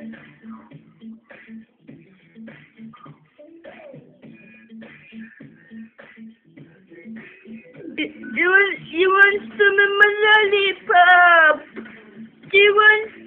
You wants, you want some of my lollipop? Do wants.